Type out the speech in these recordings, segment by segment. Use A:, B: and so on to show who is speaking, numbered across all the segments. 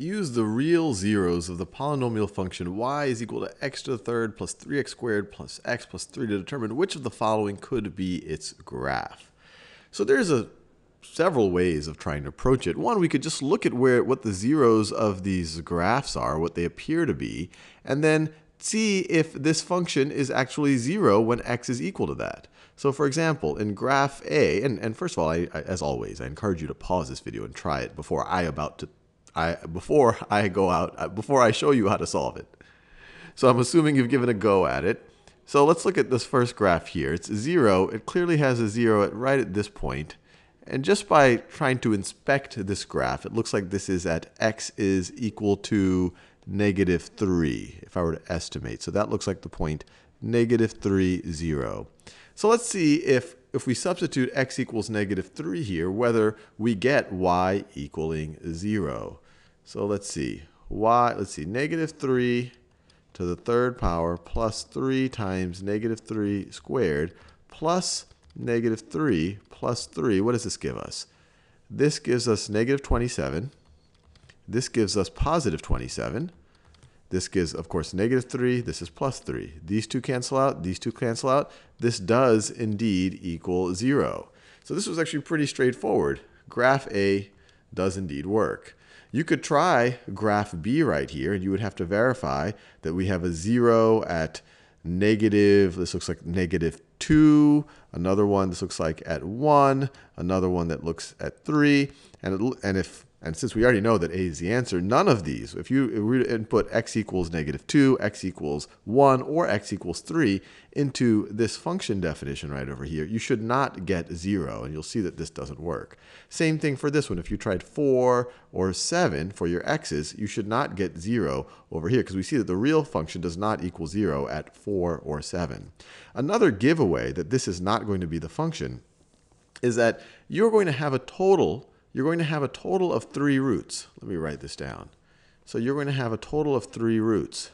A: Use the real zeros of the polynomial function y is equal to x to the third plus 3x squared plus x plus 3 to determine which of the following could be its graph. So there's a several ways of trying to approach it. One, we could just look at where what the zeros of these graphs are, what they appear to be, and then see if this function is actually 0 when x is equal to that. So for example, in graph A, and, and first of all, I, I, as always, I encourage you to pause this video and try it before I about to I, before I go out, uh, before I show you how to solve it. So I'm assuming you've given a go at it. So let's look at this first graph here. It's 0. It clearly has a 0 at, right at this point. And just by trying to inspect this graph, it looks like this is at x is equal to negative 3, if I were to estimate. So that looks like the point negative 3, 0. So let's see if if we substitute x equals negative 3 here, whether we get y equaling 0. So let's see. y, let's see, negative 3 to the third power plus 3 times negative 3 squared plus negative 3 plus 3. What does this give us? This gives us negative 27. This gives us positive 27. This gives, of course, negative 3. This is plus 3. These two cancel out. These two cancel out. This does indeed equal 0. So this was actually pretty straightforward. Graph A does indeed work. You could try graph B right here, and you would have to verify that we have a 0 at negative, this looks like negative 2, another one, this looks like at 1, another one that looks at 3, and, it, and if and since we already know that A is the answer, none of these, if you input x equals negative 2, x equals 1, or x equals 3 into this function definition right over here, you should not get 0, and you'll see that this doesn't work. Same thing for this one. If you tried 4 or 7 for your x's, you should not get 0 over here, because we see that the real function does not equal 0 at 4 or 7. Another giveaway that this is not going to be the function is that you're going to have a total you're going to have a total of three roots. Let me write this down. So you're going to have a total of three roots.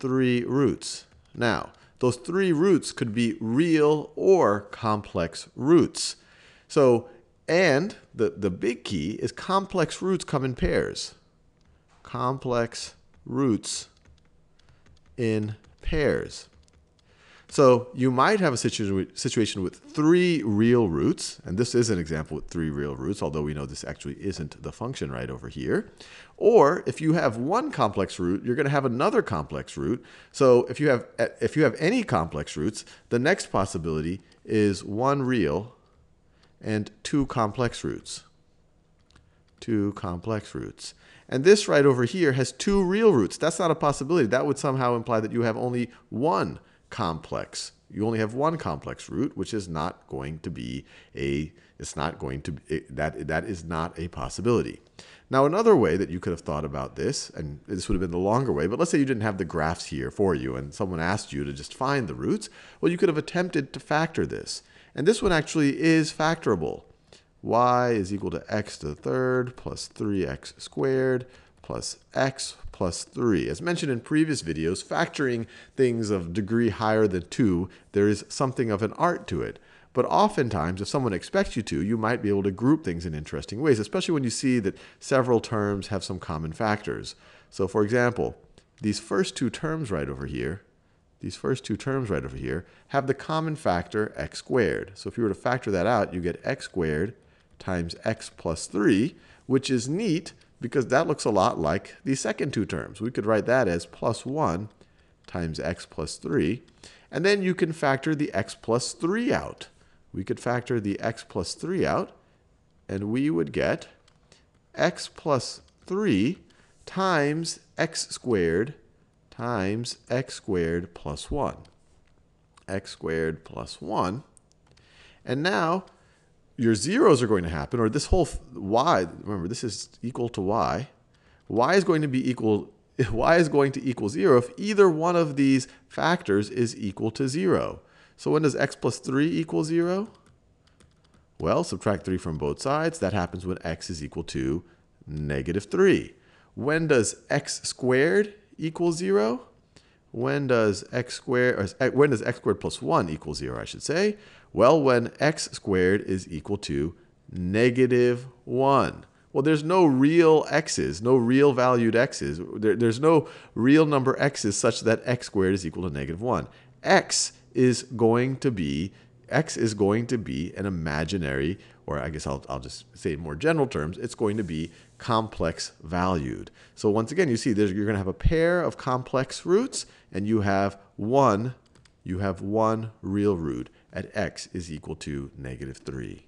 A: Three roots. Now, those three roots could be real or complex roots. So, and the, the big key is complex roots come in pairs. Complex roots in pairs. So you might have a situation with three real roots, and this is an example with three real roots, although we know this actually isn't the function right over here. Or if you have one complex root, you're going to have another complex root. So if you have if you have any complex roots, the next possibility is one real and two complex roots. Two complex roots. And this right over here has two real roots. That's not a possibility. That would somehow imply that you have only one complex. You only have one complex root, which is not going to be a, it's not going to, that, that is not a possibility. Now, another way that you could have thought about this, and this would have been the longer way, but let's say you didn't have the graphs here for you and someone asked you to just find the roots, well, you could have attempted to factor this. And this one actually is factorable. y is equal to x to the third plus 3x squared plus x plus 3. As mentioned in previous videos, factoring things of degree higher than 2, there is something of an art to it. But oftentimes, if someone expects you to, you might be able to group things in interesting ways, especially when you see that several terms have some common factors. So for example, these first two terms right over here, these first two terms right over here, have the common factor x squared. So if you were to factor that out, you get x squared times x plus 3, which is neat because that looks a lot like the second two terms. We could write that as plus 1 times x plus 3. And then you can factor the x plus 3 out. We could factor the x plus 3 out, and we would get x plus 3 times x squared times x squared plus 1. x squared plus 1. And now your zeros are going to happen, or this whole y, remember this is equal to y, y is going to be equal, y is going to equal 0 if either one of these factors is equal to 0. So when does x plus 3 equal 0? Well, subtract 3 from both sides. That happens when x is equal to negative 3. When does x squared equal 0? When does x squared, or eh, when does x squared plus 1 equal 0, I should say? Well, when x squared is equal to negative 1. Well, there's no real x's, no real valued x's. There, there's no real number x's such that x squared is equal to negative 1. x is going to be x is going to be an imaginary, or I guess I'll, I'll just say in more general terms, it's going to be complex valued. So once again, you see you're going to have a pair of complex roots, and you have one, you have one real root at x is equal to negative 3.